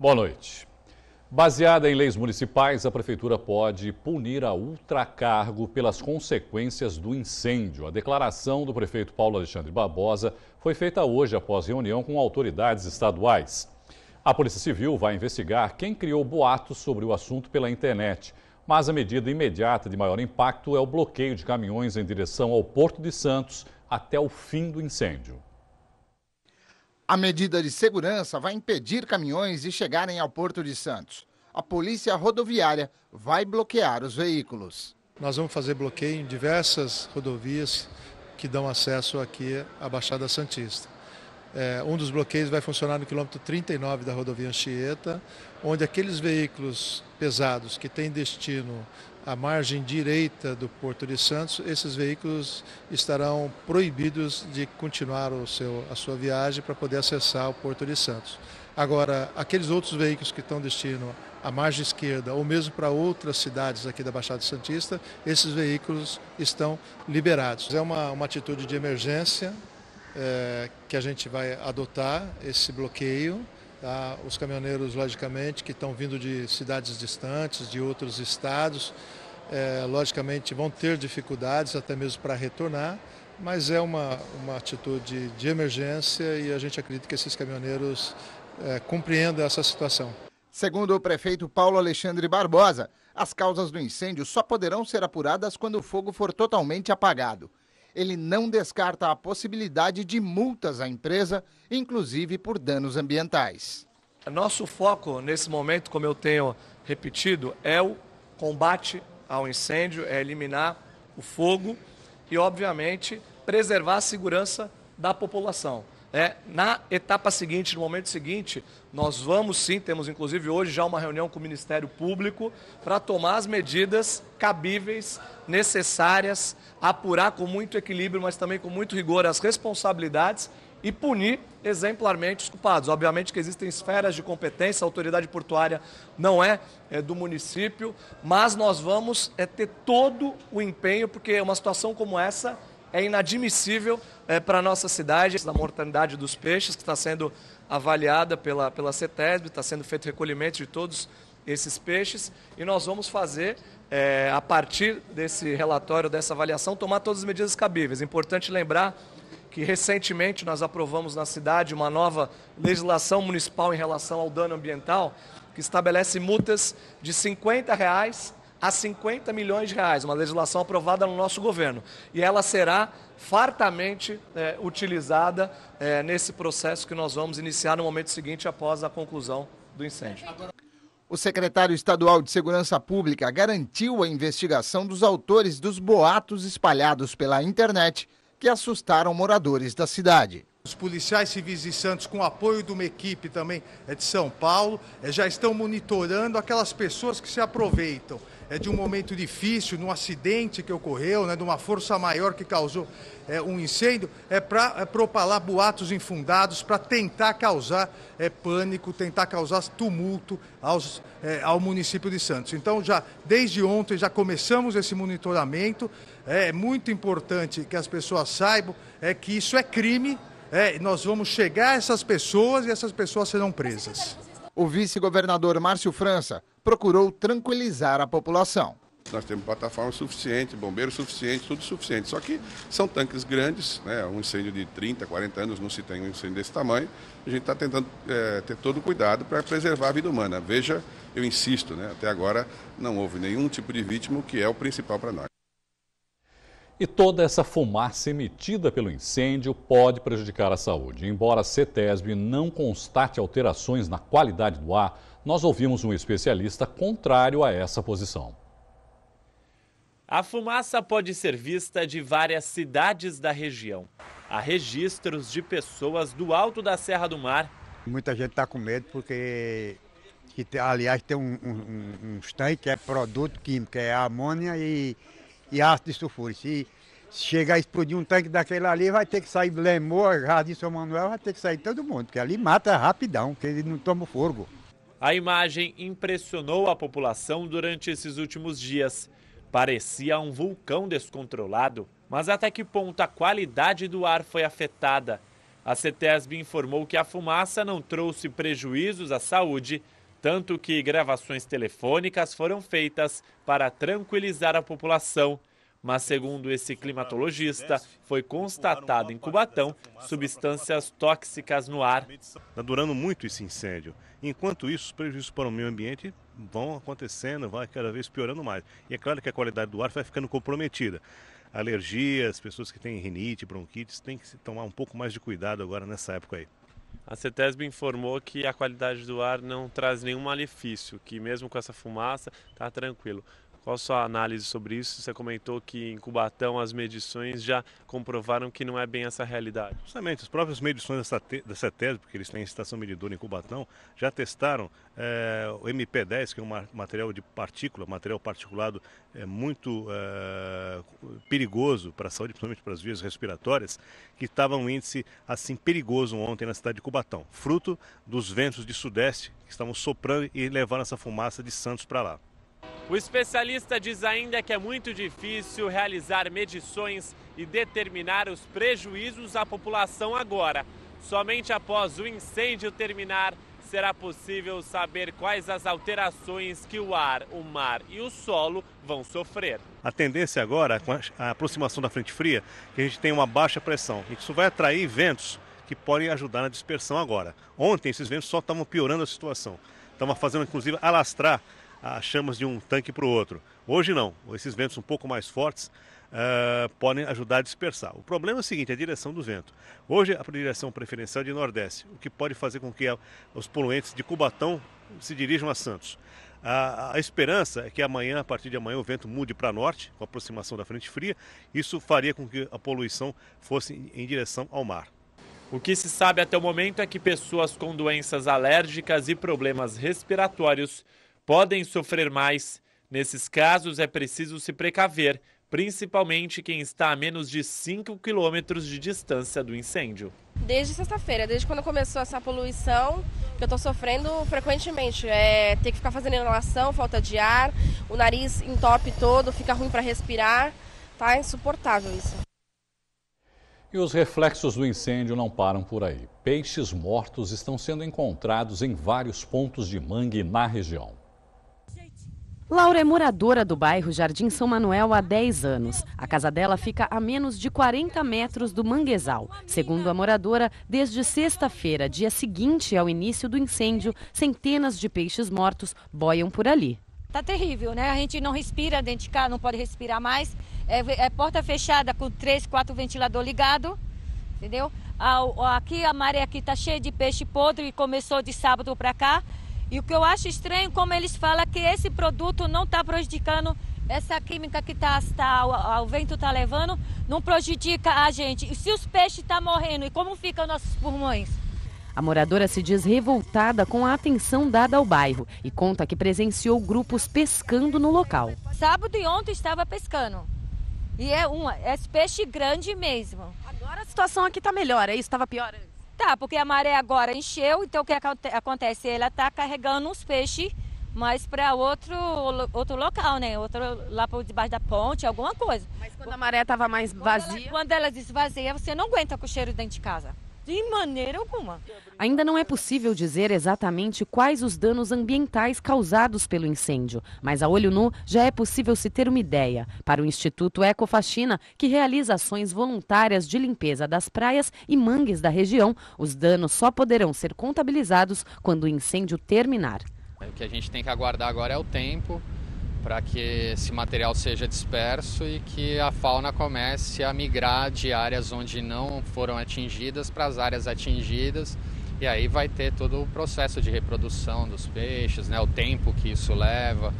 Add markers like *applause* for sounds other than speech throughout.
Boa noite. Baseada em leis municipais, a Prefeitura pode punir a ultracargo pelas consequências do incêndio. A declaração do prefeito Paulo Alexandre Barbosa foi feita hoje após reunião com autoridades estaduais. A Polícia Civil vai investigar quem criou boatos sobre o assunto pela internet, mas a medida imediata de maior impacto é o bloqueio de caminhões em direção ao Porto de Santos até o fim do incêndio. A medida de segurança vai impedir caminhões de chegarem ao Porto de Santos. A Polícia Rodoviária vai bloquear os veículos. Nós vamos fazer bloqueio em diversas rodovias que dão acesso aqui à Baixada Santista. É, um dos bloqueios vai funcionar no quilômetro 39 da rodovia Anchieta, onde aqueles veículos pesados que têm destino à margem direita do Porto de Santos, esses veículos estarão proibidos de continuar o seu, a sua viagem para poder acessar o Porto de Santos. Agora, aqueles outros veículos que estão destino à margem esquerda ou mesmo para outras cidades aqui da Baixada Santista, esses veículos estão liberados. É uma, uma atitude de emergência é, que a gente vai adotar, esse bloqueio. Tá? Os caminhoneiros, logicamente, que estão vindo de cidades distantes, de outros estados, é, logicamente vão ter dificuldades até mesmo para retornar, mas é uma, uma atitude de emergência e a gente acredita que esses caminhoneiros é, compreendam essa situação. Segundo o prefeito Paulo Alexandre Barbosa, as causas do incêndio só poderão ser apuradas quando o fogo for totalmente apagado. Ele não descarta a possibilidade de multas à empresa, inclusive por danos ambientais. Nosso foco nesse momento, como eu tenho repetido, é o combate ao incêndio, é eliminar o fogo e, obviamente, preservar a segurança da população. É, na etapa seguinte, no momento seguinte, nós vamos sim, temos inclusive hoje já uma reunião com o Ministério Público para tomar as medidas cabíveis, necessárias, apurar com muito equilíbrio, mas também com muito rigor as responsabilidades e punir exemplarmente os culpados. Obviamente que existem esferas de competência, a autoridade portuária não é, é do município, mas nós vamos é, ter todo o empenho, porque uma situação como essa é inadmissível é, para a nossa cidade. A mortalidade dos peixes, que está sendo avaliada pela, pela CETESB, está sendo feito recolhimento de todos esses peixes, e nós vamos fazer, é, a partir desse relatório, dessa avaliação, tomar todas as medidas cabíveis. Importante lembrar que recentemente nós aprovamos na cidade uma nova legislação municipal em relação ao dano ambiental, que estabelece multas de 50 reais a 50 milhões de reais, uma legislação aprovada no nosso governo. E ela será fartamente é, utilizada é, nesse processo que nós vamos iniciar no momento seguinte após a conclusão do incêndio. O secretário estadual de Segurança Pública garantiu a investigação dos autores dos boatos espalhados pela internet que assustaram moradores da cidade. Os policiais civis de Santos, com apoio de uma equipe também é de São Paulo, é, já estão monitorando aquelas pessoas que se aproveitam é, de um momento difícil, num acidente que ocorreu, né, de uma força maior que causou é, um incêndio, é para é, propalar boatos infundados, para tentar causar é, pânico, tentar causar tumulto aos, é, ao município de Santos. Então, já desde ontem já começamos esse monitoramento. É muito importante que as pessoas saibam é que isso é crime. É, nós vamos chegar a essas pessoas e essas pessoas serão presas. O vice-governador Márcio França procurou tranquilizar a população. Nós temos plataforma suficiente, bombeiro suficiente, tudo suficiente. Só que são tanques grandes, né? um incêndio de 30, 40 anos não se tem um incêndio desse tamanho. A gente está tentando é, ter todo o cuidado para preservar a vida humana. Veja, eu insisto, né? até agora não houve nenhum tipo de vítima, o que é o principal para nós. E toda essa fumaça emitida pelo incêndio pode prejudicar a saúde. Embora a CETESB não constate alterações na qualidade do ar, nós ouvimos um especialista contrário a essa posição. A fumaça pode ser vista de várias cidades da região. Há registros de pessoas do alto da Serra do Mar. Muita gente está com medo porque, que, aliás, tem um, um, um tanque que é produto químico, é amônia e, e ácido sulfúrico. Se, se chegar a explodir um tanque daquele ali, vai ter que sair Lemor, Jardim São Manuel, vai ter que sair todo mundo, porque ali mata rapidão, porque ele não toma fogo. A imagem impressionou a população durante esses últimos dias. Parecia um vulcão descontrolado. Mas até que ponto a qualidade do ar foi afetada? A CETESB informou que a fumaça não trouxe prejuízos à saúde, tanto que gravações telefônicas foram feitas para tranquilizar a população. Mas, segundo esse climatologista, foi constatado em Cubatão substâncias tóxicas no ar. Está durando muito esse incêndio. Enquanto isso, os prejuízos para o meio ambiente vão acontecendo, vai cada vez piorando mais. E é claro que a qualidade do ar vai ficando comprometida. Alergias, pessoas que têm rinite, bronquites, têm que tomar um pouco mais de cuidado agora nessa época aí. A CETESB informou que a qualidade do ar não traz nenhum malefício, que mesmo com essa fumaça está tranquilo. Qual a sua análise sobre isso? Você comentou que em Cubatão as medições já comprovaram que não é bem essa realidade. Justamente, as próprias medições da CETESB, porque eles têm estação medidora em Cubatão, já testaram é, o MP10, que é um material de partícula, material particulado é, muito é, perigoso para a saúde, principalmente para as vias respiratórias, que estava um índice assim perigoso ontem na cidade de Cubatão, fruto dos ventos de sudeste que estavam soprando e levando essa fumaça de Santos para lá. O especialista diz ainda que é muito difícil realizar medições e determinar os prejuízos à população agora. Somente após o incêndio terminar será possível saber quais as alterações que o ar, o mar e o solo vão sofrer. A tendência agora, com a aproximação da frente fria, é que a gente tem uma baixa pressão. Isso vai atrair ventos que podem ajudar na dispersão agora. Ontem esses ventos só estavam piorando a situação. Estavam fazendo inclusive alastrar as chamas de um tanque para o outro. Hoje não, esses ventos um pouco mais fortes uh, podem ajudar a dispersar. O problema é o seguinte, a direção do vento. Hoje a direção preferencial é de nordeste, o que pode fazer com que os poluentes de Cubatão se dirijam a Santos. A, a, esperança é que amanhã, a partir de amanhã, o vento mude para norte, com a aproximação da frente fria. Isso faria com que a poluição fosse em, em direção ao mar. O que se sabe até o momento é que pessoas com doenças alérgicas e problemas respiratórios podem sofrer mais. Nesses casos, é preciso se precaver, principalmente quem está a menos de 5 quilômetros de distância do incêndio. Desde sexta-feira, desde quando começou essa poluição, que eu estou sofrendo frequentemente. É ter que ficar fazendo inalação, falta de ar, o nariz entope todo, fica ruim para respirar. Tá insuportável isso. E os reflexos do incêndio não param por aí. Peixes mortos estão sendo encontrados em vários pontos de mangue na região. Laura é moradora do bairro Jardim São Manuel há 10 anos. A casa dela fica a menos de 40 metros do manguezal. Segundo a moradora, desde sexta-feira, dia seguinte ao início do incêndio, centenas de peixes mortos boiam por ali. Tá terrível, né? A gente não respira dentro de casa, não pode respirar mais. É, é porta fechada com três, quatro ventilador ligado, entendeu? Aqui a maré aqui tá cheia de peixe podre, começou de sábado para cá. E o que eu acho estranho, como eles falam que esse produto não está prejudicando essa química que tá, tá, o, o vento está levando, não prejudica a gente. E se os peixes estão tá morrendo, e como ficam nossos pulmões? A moradora se diz revoltada com a atenção dada ao bairro e conta que presenciou grupos pescando no local. Sábado e ontem estava pescando. E é uma, é peixe grande mesmo. Agora a situação aqui está melhor, é isso? Estava pior antes? Tá, porque a maré agora encheu, então o que acontece? Ela está carregando os peixes mais para outro, outro local, né? Outro, lá por debaixo da ponte, alguma coisa. Mas quando a maré estava mais vazia? Quando ela, quando ela esvazia, você não aguenta com o cheiro dentro de casa. De maneira alguma. Ainda não é possível dizer exatamente quais os danos ambientais causados pelo incêndio, mas a olho nu já é possível se ter uma ideia. Para o Instituto Ecofaxina, que realiza ações voluntárias de limpeza das praias e mangues da região, os danos só poderão ser contabilizados quando o incêndio terminar. O que a gente tem que aguardar agora é o tempo para que esse material seja disperso e que a fauna comece a migrar de áreas onde não foram atingidas para as áreas atingidas. E aí vai ter todo o processo de reprodução dos peixes, né, o tempo que isso leva,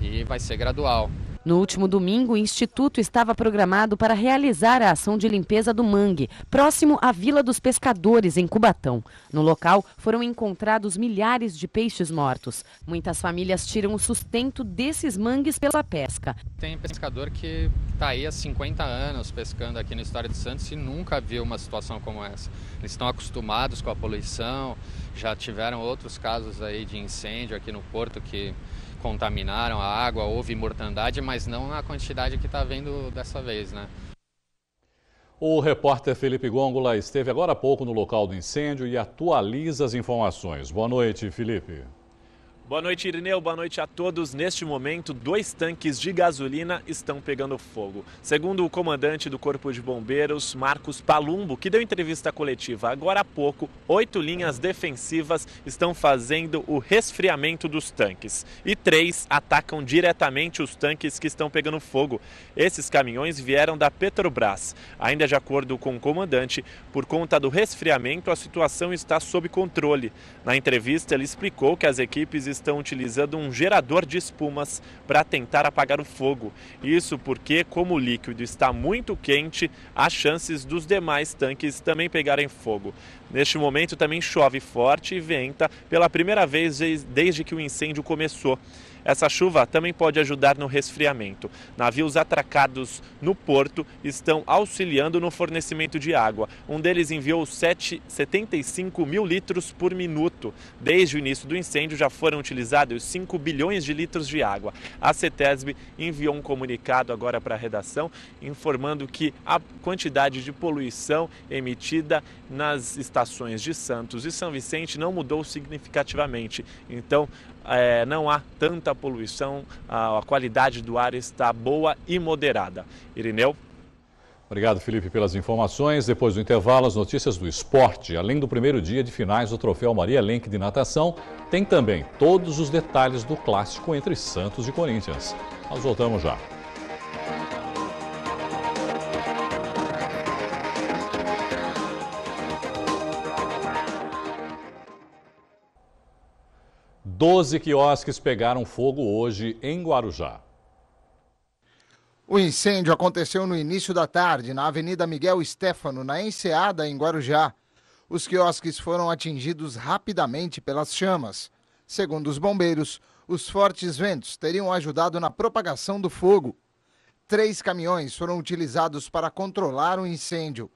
e vai ser gradual. No último domingo, o Instituto estava programado para realizar a ação de limpeza do mangue, próximo à Vila dos Pescadores, em Cubatão. No local, foram encontrados milhares de peixes mortos. Muitas famílias tiram o sustento desses mangues pela pesca. Tem pescador que está aí há 50 anos pescando aqui no História de Santos e nunca viu uma situação como essa. Eles estão acostumados com a poluição, já tiveram outros casos aí de incêndio aqui no porto que contaminaram a água, houve mortandade, mas não na quantidade que está havendo dessa vez, né? O repórter Felipe Gongola esteve agora há pouco no local do incêndio e atualiza as informações. Boa noite, Felipe. Boa noite, Irineu. Boa noite a todos. Neste momento, dois tanques de gasolina estão pegando fogo. Segundo o comandante do Corpo de Bombeiros, Marcos Palumbo, que deu entrevista coletiva agora há pouco, oito linhas defensivas estão fazendo o resfriamento dos tanques e três atacam diretamente os tanques que estão pegando fogo. Esses caminhões vieram da Petrobras. Ainda de acordo com o comandante, por conta do resfriamento, a situação está sob controle. Na entrevista, ele explicou que as equipes estão utilizando um gerador de espumas para tentar apagar o fogo. Isso porque, como o líquido está muito quente, há chances dos demais tanques também pegarem fogo. Neste momento também chove forte e venta pela primeira vez desde que o incêndio começou. Essa chuva também pode ajudar no resfriamento. Navios atracados no porto estão auxiliando no fornecimento de água. Um deles enviou 7, 75 mil litros por minuto. Desde o início do incêndio já foram utilizados 5 bilhões de litros de água. A CETESB enviou um comunicado agora para a redação informando que a quantidade de poluição emitida nas estações de Santos e São Vicente não mudou significativamente. Então, é, não há tanta poluição, a, a qualidade do ar está boa e moderada. Irineu? Obrigado, Felipe, pelas informações. Depois do intervalo, as notícias do esporte. Além do primeiro dia de finais do Troféu Maria Lenk de natação, tem também todos os detalhes do clássico entre Santos e Corinthians. Nós voltamos já. 12 quiosques pegaram fogo hoje em Guarujá. O incêndio aconteceu no início da tarde, na Avenida Miguel Stefano, na Enseada, em Guarujá. Os quiosques foram atingidos rapidamente pelas chamas. Segundo os bombeiros, os fortes ventos teriam ajudado na propagação do fogo. Três caminhões foram utilizados para controlar o incêndio.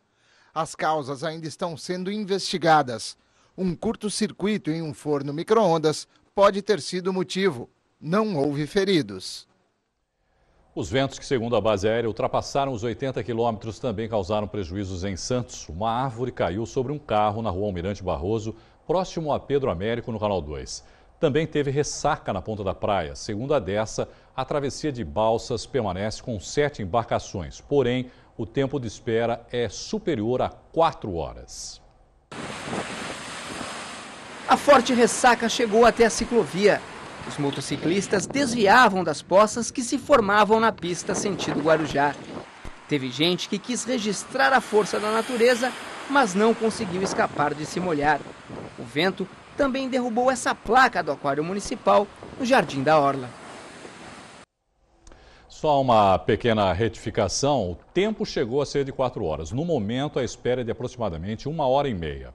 As causas ainda estão sendo investigadas. Um curto-circuito em um forno micro-ondas pode ter sido o motivo. Não houve feridos. Os ventos que, segundo a base aérea, ultrapassaram os 80 quilômetros também causaram prejuízos em Santos. Uma árvore caiu sobre um carro na rua Almirante Barroso, próximo a Pedro Américo, no Canal 2. Também teve ressaca na ponta da praia. Segundo a dessa, a travessia de balsas permanece com sete embarcações. Porém, o tempo de espera é superior a quatro horas. A forte ressaca chegou até a ciclovia. Os motociclistas desviavam das poças que se formavam na pista sentido Guarujá. Teve gente que quis registrar a força da natureza, mas não conseguiu escapar de se molhar. O vento também derrubou essa placa do Aquário Municipal no Jardim da Orla. Só uma pequena retificação: o tempo chegou a ser de quatro horas. No momento, a espera é de aproximadamente uma hora e meia.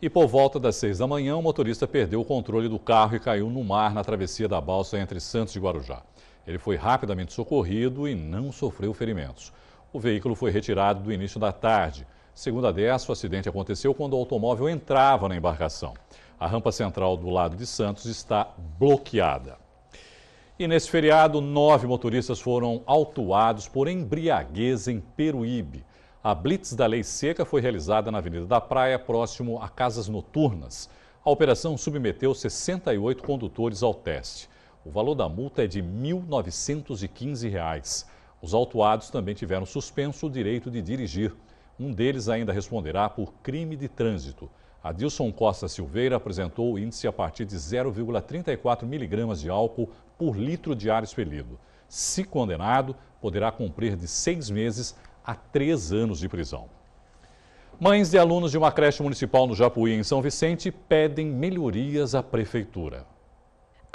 E por volta das seis da manhã, o motorista perdeu o controle do carro e caiu no mar na travessia da balsa entre Santos e Guarujá. Ele foi rapidamente socorrido e não sofreu ferimentos. O veículo foi retirado do início da tarde. Segundo a DES, o acidente aconteceu quando o automóvel entrava na embarcação. A rampa central do lado de Santos está bloqueada. E nesse feriado, nove motoristas foram autuados por embriaguez em Peruíbe. A blitz da lei seca foi realizada na Avenida da Praia, próximo a casas noturnas. A operação submeteu 68 condutores ao teste. O valor da multa é de R$ 1.915. Os autuados também tiveram suspenso o direito de dirigir. Um deles ainda responderá por crime de trânsito. Adilson Costa Silveira apresentou o índice a partir de 0,34 miligramas de álcool por litro de ar expelido. Se condenado, poderá cumprir de seis meses a três anos de prisão. Mães de alunos de uma creche municipal no Japuí, em São Vicente, pedem melhorias à prefeitura.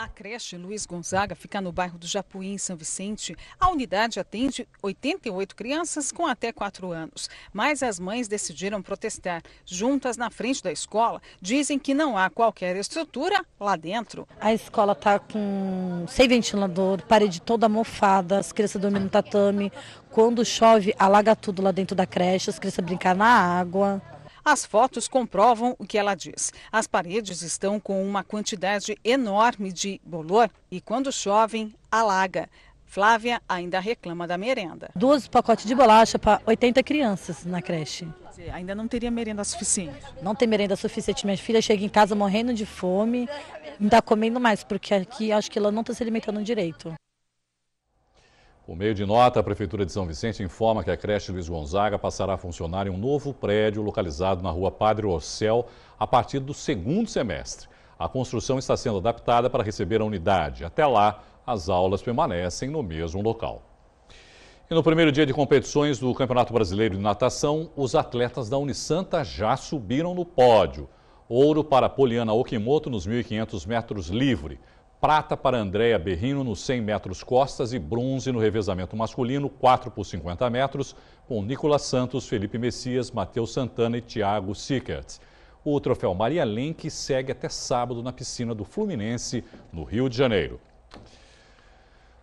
A creche Luiz Gonzaga fica no bairro do Japuí, em São Vicente. A unidade atende 88 crianças com até 4 anos. Mas as mães decidiram protestar. Juntas na frente da escola, dizem que não há qualquer estrutura lá dentro. A escola está com sem ventilador, parede toda mofada, as crianças dormindo no tatame. Quando chove, alaga tudo lá dentro da creche, as crianças brincam na água. As fotos comprovam o que ela diz. As paredes estão com uma quantidade enorme de bolor e quando chovem, alaga. Flávia ainda reclama da merenda. Duas pacotes de bolacha para 80 crianças na creche. Ainda não teria merenda suficiente? Não tem merenda suficiente. Minha filha chega em casa morrendo de fome, ainda comendo mais, porque aqui acho que ela não está se alimentando direito. Por meio de nota, a Prefeitura de São Vicente informa que a creche Luiz Gonzaga passará a funcionar em um novo prédio localizado na rua Padre Orcel a partir do segundo semestre. A construção está sendo adaptada para receber a unidade. Até lá, as aulas permanecem no mesmo local. E no primeiro dia de competições do Campeonato Brasileiro de Natação, os atletas da Unisanta já subiram no pódio. Ouro para Poliana Okimoto nos 1.500 metros livre. Prata para Andréa Berrino nos 100 metros costas e bronze no revezamento masculino 4 por 50 metros com Nicolas Santos, Felipe Messias, Matheus Santana e Thiago Sickert. O troféu Maria Lenk segue até sábado na piscina do Fluminense, no Rio de Janeiro.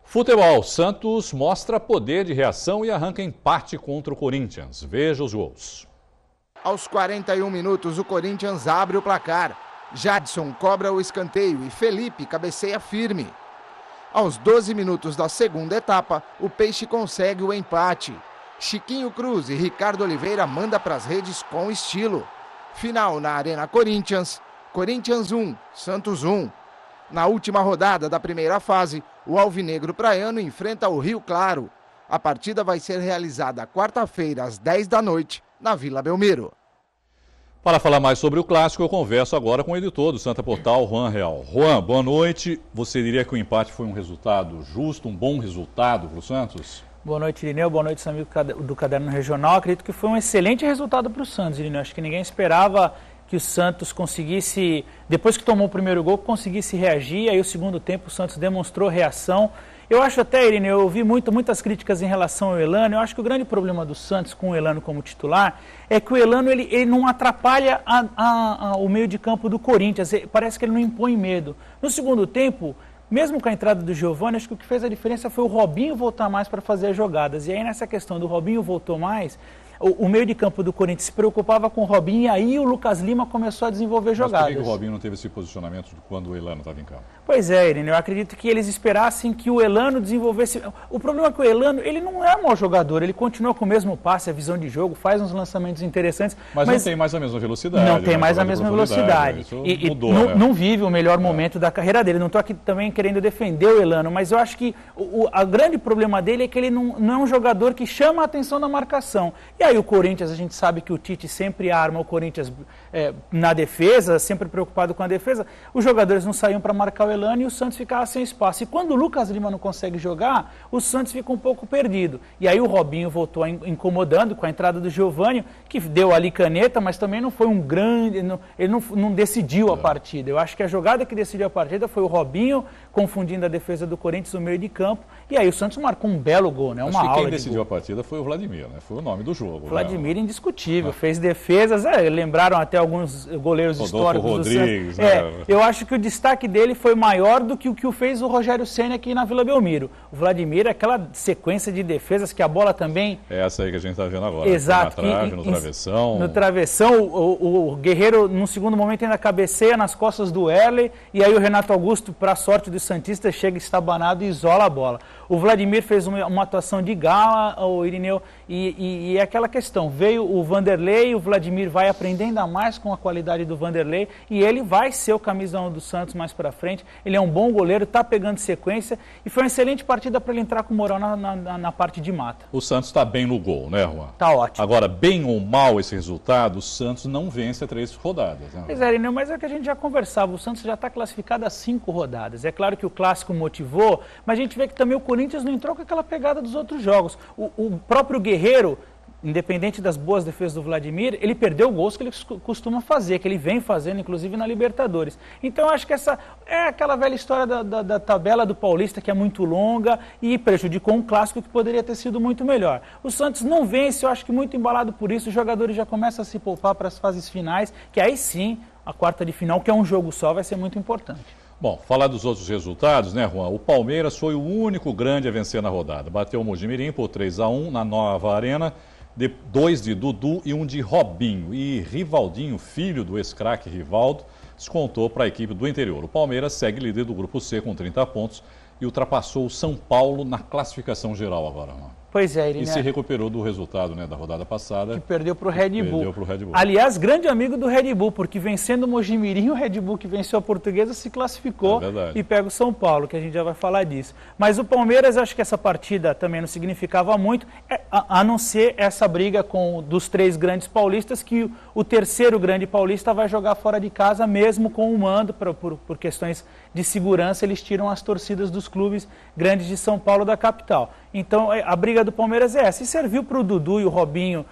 Futebol. Santos mostra poder de reação e arranca empate contra o Corinthians. Veja os gols. Aos 41 minutos, o Corinthians abre o placar. Jadson cobra o escanteio e Felipe cabeceia firme. Aos 12 minutos da segunda etapa, o Peixe consegue o empate. Chiquinho Cruz e Ricardo Oliveira manda para as redes com estilo. Final na Arena Corinthians. Corinthians 1, Santos 1. Na última rodada da primeira fase, o Alvinegro Praiano enfrenta o Rio Claro. A partida vai ser realizada quarta-feira, às 10 da noite, na Vila Belmiro. Para falar mais sobre o clássico, eu converso agora com o editor do Santa Portal, Juan Real. Juan, boa noite. Você diria que o empate foi um resultado justo, um bom resultado para o Santos? Boa noite, Irineu. Boa noite, amigo do Caderno Regional. Acredito que foi um excelente resultado para o Santos, Irineu. Acho que ninguém esperava que o Santos conseguisse, depois que tomou o primeiro gol, conseguisse reagir. Aí o segundo tempo o Santos demonstrou reação. Eu acho até, Irene, eu ouvi muito, muitas críticas em relação ao Elano. Eu acho que o grande problema do Santos com o Elano como titular é que o Elano ele, ele não atrapalha a, a, a, o meio de campo do Corinthians. Parece que ele não impõe medo. No segundo tempo, mesmo com a entrada do Giovani, acho que o que fez a diferença foi o Robinho voltar mais para fazer as jogadas. E aí nessa questão do Robinho voltou mais, o, o, meio de campo do Corinthians se preocupava com o Robinho e aí o Lucas Lima começou a desenvolver jogadas. Mas por que o Robinho não teve esse posicionamento quando o Elano estava em campo? Pois é, Irene, eu acredito que eles esperassem que o Elano desenvolvesse... O problema é que o Elano, ele não é um mau jogador, ele continua com o mesmo passe, a visão de jogo, faz uns lançamentos interessantes. Mas, mas não tem mais a mesma velocidade. Não tem mais a mesma velocidade. E, mudou, e né? não, vive o melhor momento é. da carreira dele. Não estou aqui também querendo defender o Elano, mas eu acho que o, o a grande problema dele é que ele não, não é um jogador que chama a atenção da marcação. E aí o Corinthians, a gente sabe que o Tite sempre arma o Corinthians é, na defesa, sempre preocupado com a defesa. Os jogadores não saíam para marcar o Elano e o Santos ficava sem espaço. E quando o Lucas Lima não consegue jogar, o Santos fica um pouco perdido. E aí o Robinho voltou incomodando com a entrada do Giovani, que deu ali caneta, mas também não foi um grande. Não, ele não, não decidiu a é. partida. Eu acho que a jogada que decidiu a partida foi o Robinho confundindo a defesa do Corinthians no meio de campo. E aí o Santos marcou um belo gol, né? Uma acho que quem decidiu a partida foi o Vladimir, né? Foi o nome do jogo. Né? Vladimir né? indiscutível, ah. fez defesas, é, lembraram até alguns goleiros Rodolfo históricos Rodrigues, do Santos. É, né? eu acho que o destaque dele foi maior do que o que fez o Rogério Senna aqui na Vila Belmiro. O Vladimir, aquela sequência de defesas que a bola também... É essa aí que a gente está vendo agora. Exato. Na trave, no travessão. No travessão, o, o, Guerreiro, num segundo momento, ainda cabeceia nas costas do Erle, e aí o Renato Augusto, para sorte dos Santistas, chega estabanado e isola a bola. O Vladimir fez uma, uma atuação de gala, o Irineu, e, e, e, é aquela questão, veio o Vanderlei, o Vladimir vai aprender ainda mais com a qualidade do Vanderlei, e ele vai ser o camisão do Santos mais para frente, ele é um bom goleiro, está pegando sequência, e foi uma excelente partida para ele entrar com moral na, na, na, parte de mata. O Santos está bem no gol, né, Juan? Está ótimo. Agora, bem ou mal esse resultado, o Santos não vence a três rodadas. Né? Pois é, Irineu, mas é o que a gente já conversava, o Santos já está classificado a cinco rodadas. É claro que o clássico motivou, mas a gente vê que também o Corinthians não entrou com aquela pegada dos outros jogos. O, o próprio Guerreiro, independente das boas defesas do Vladimir, ele perdeu gols que ele costuma fazer, que ele vem fazendo, inclusive na Libertadores. Então acho que essa é aquela velha história da, da, da, tabela do Paulista que é muito longa e prejudicou um clássico que poderia ter sido muito melhor. O Santos não vence, eu acho que muito embalado por isso, os jogadores já começam a se poupar para as fases finais, que aí sim, a quarta de final, que é um jogo só, vai ser muito importante. Bom, falar dos outros resultados, né, Juan? O Palmeiras foi o único grande a vencer na rodada. Bateu o Mojimirim por 3 a 1 na nova arena, de, dois de Dudu e um de Robinho. E Rivaldinho, filho do ex-craque Rivaldo, descontou para a equipe do interior. O Palmeiras segue líder do grupo C com 30 pontos e ultrapassou o São Paulo na classificação geral agora. Pois é. E se recuperou do resultado né, da rodada passada. Que perdeu para o Red Bull. Red Bull. Aliás, grande amigo do Red Bull, porque vencendo o Mojimirim, o Red Bull que venceu a Portuguesa se classificou é e pega o São Paulo, que a gente já vai falar disso. Mas o Palmeiras, acho que essa partida também não significava muito, é, a, não ser essa briga com dos três grandes paulistas, que o, o terceiro grande paulista vai jogar fora de casa, mesmo com o mando, por, por, por questões de segurança, eles tiram as torcidas dos clubes grandes de São Paulo da capital. Então é, a briga do Palmeiras é essa. E serviu para o Dudu e o Robinho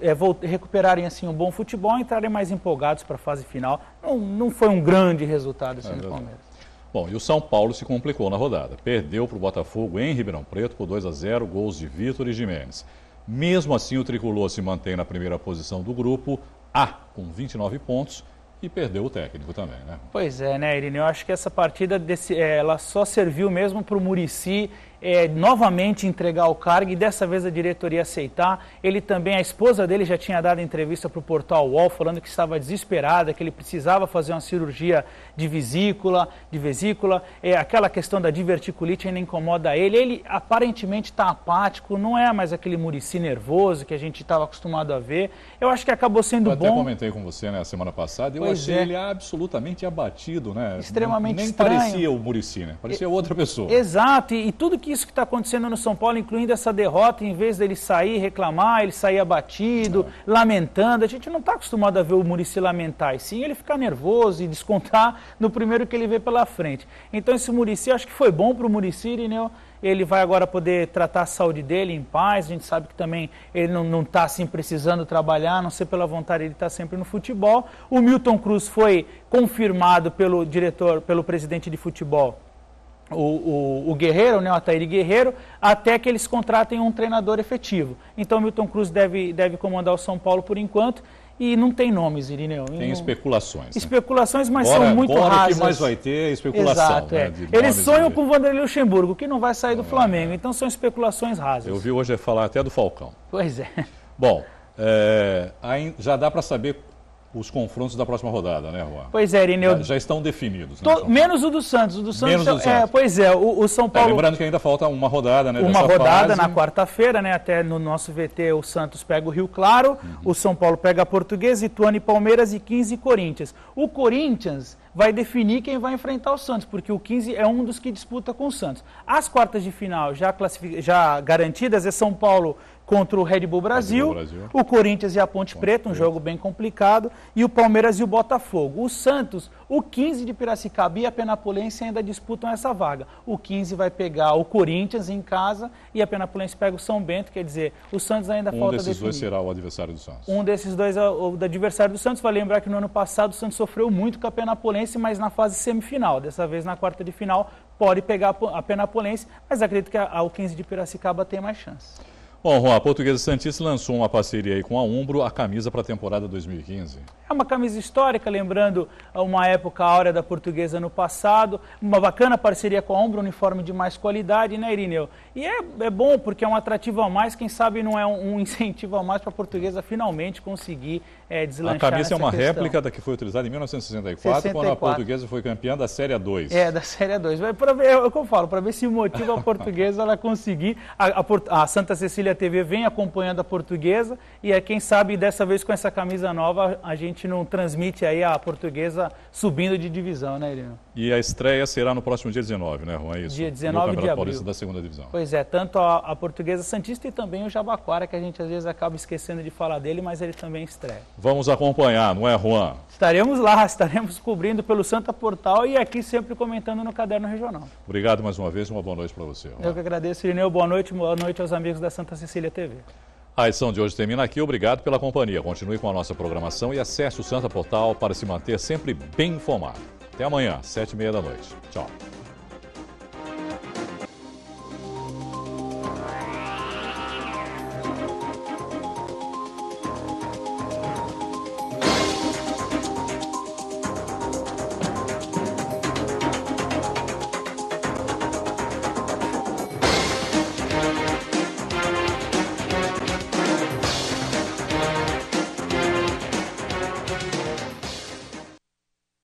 é, recuperarem assim um bom futebol, entrarem mais empolgados para a fase final. Não, não foi um grande resultado assim é do Palmeiras. Bom, e o São Paulo se complicou na rodada. Perdeu para o Botafogo em Ribeirão Preto por 2 a 0, gols de Vitor e Jimenez. Mesmo assim, o tricolor se mantém na primeira posição do grupo A, com 29 pontos, e perdeu o técnico também, né? Pois é, né, Irine? Eu acho que essa partida desse, ela só serviu mesmo para o Murici é, novamente entregar o cargo e dessa vez a diretoria aceitar. Ele também, a esposa dele já tinha dado entrevista para o portal UOL falando que estava desesperada, que ele precisava fazer uma cirurgia de vesícula, de vesícula. É, aquela questão da diverticulite ainda incomoda ele. Ele aparentemente está apático, não é mais aquele Murici nervoso que a gente estava acostumado a ver. Eu acho que acabou sendo eu bom. Eu até comentei com você né, semana passada, eu pois achei é. ele absolutamente abatido, né? Extremamente Nem estranho. parecia o Murici, né? Parecia outra pessoa. Exato, e, e tudo que isso que está acontecendo no São Paulo, incluindo essa derrota, em vez dele sair reclamar, ele sair abatido, é. lamentando. A gente não está acostumado a ver o Murici lamentar, e sim ele ficar nervoso e descontar no primeiro que ele vê pela frente. Então esse Murici, acho que foi bom para o Murici, Irineu. Ele vai agora poder tratar a saúde dele em paz. A gente sabe que também ele não está assim precisando trabalhar, a não ser pela vontade, ele está sempre no futebol. O Milton Cruz foi confirmado pelo diretor, pelo presidente de futebol o, o, o, Guerreiro, né, o Ataíri Guerreiro, até que eles contratem um treinador efetivo. Então, Milton Cruz deve, deve comandar o São Paulo por enquanto. E não tem nomes, Irineu. Tem não... especulações. Né? Especulações, mas são muito agora rasas. que mais vai ter é especulação. Exato, né, é. Eles sonham de... com o Vanderlei Luxemburgo, que não vai sair do Flamengo. É. Então são especulações rasas. Eu vi hoje falar até do Falcão. Pois é. Bom, é, já dá para saber os confrontos da próxima rodada, né, Juan? Pois é, Irineu. Já, já estão definidos. Né, menos o do Santos. O do Santos, menos o do Santos. É, pois é, o, o São é, Paulo. É, lembrando que ainda falta uma rodada, né? Uma rodada fase. na quarta-feira, né? Até no nosso VT, o Santos pega o Rio Claro, uhum. o São Paulo pega a Portuguesa, Ituano e Palmeiras e 15 Corinthians. O Corinthians vai definir quem vai enfrentar o Santos, porque o 15 é um dos que disputa com o Santos. As quartas de final já, já garantidas é São Paulo contra o Red Bull Brasil, Red Bull Brasil. o Corinthians e a Ponte, Preta, um jogo bem complicado, e o Palmeiras e o Botafogo. O Santos, o 15 de Piracicaba e a Penapolense ainda disputam essa vaga. O 15 vai pegar o Corinthians em casa e a Penapolense pega o São Bento, quer dizer, o Santos ainda um falta desses definir. dois será o adversário do Santos. Um desses dois é o adversário do Santos. Vai lembrar que no ano passado o Santos sofreu muito com a Penapolense, mas na fase semifinal. Dessa vez na quarta de final pode pegar a Penapolense, mas acredito que a, o 15 de Piracicaba tem mais chance. Bom, Juan, a Portuguesa Santista lançou uma parceria aí com a Umbro, a camisa para a temporada 2015. É uma camisa histórica, lembrando uma época áurea da Portuguesa no passado. Uma bacana parceria com a Umbro, uniforme de mais qualidade, né, Irineu? E é, é bom porque é um atrativo a mais, quem sabe não é um, um incentivo a mais para a Portuguesa finalmente conseguir é, deslanchar A camisa é uma questão. réplica da que foi utilizada em 1964, 64. quando a Portuguesa foi campeã da Série 2. É, da Série 2. Pra ver, é o que eu falo, para ver se motiva a *laughs* Portuguesa ela conseguir. A, a, a Santa Cecília TV vem acompanhando a portuguesa e é quem sabe dessa vez com essa camisa nova a gente não transmite aí a portuguesa subindo de divisão, né, Irino? E a estreia será no próximo dia 19, né, Juan? É isso? Dia 19 de abril. Paulista da segunda divisão. Pois é, tanto a, a, portuguesa Santista e também o Jabaquara, que a gente às vezes acaba esquecendo de falar dele, mas ele também estreia. Vamos acompanhar, não é, Juan? Estaremos lá, *laughs* estaremos cobrindo pelo Santa Portal e aqui sempre comentando no Caderno Regional. Obrigado mais uma vez, uma boa noite para você. Juan. Eu que agradeço, Irineu. Boa noite, boa noite aos amigos da Santa Cecília TV. A edição de hoje termina aqui. Obrigado pela companhia. Continue com a nossa programação e acesse o Santa Portal para se manter sempre bem informado. Até amanhã, sete e meia da noite. Tchau.